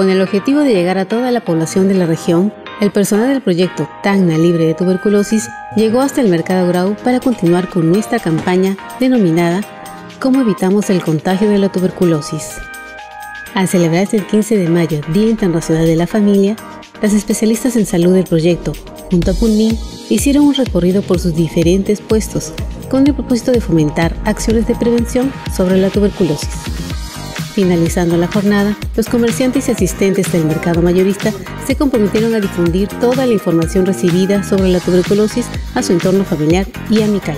Con el objetivo de llegar a toda la población de la región, el personal del proyecto Tacna Libre de Tuberculosis llegó hasta el Mercado Grau para continuar con nuestra campaña denominada ¿Cómo evitamos el contagio de la tuberculosis? Al celebrarse el 15 de mayo, Día Internacional de la Familia, las especialistas en salud del proyecto, junto a Punmin, hicieron un recorrido por sus diferentes puestos con el propósito de fomentar acciones de prevención sobre la tuberculosis. Finalizando la jornada, los comerciantes y asistentes del mercado mayorista se comprometieron a difundir toda la información recibida sobre la tuberculosis a su entorno familiar y amical.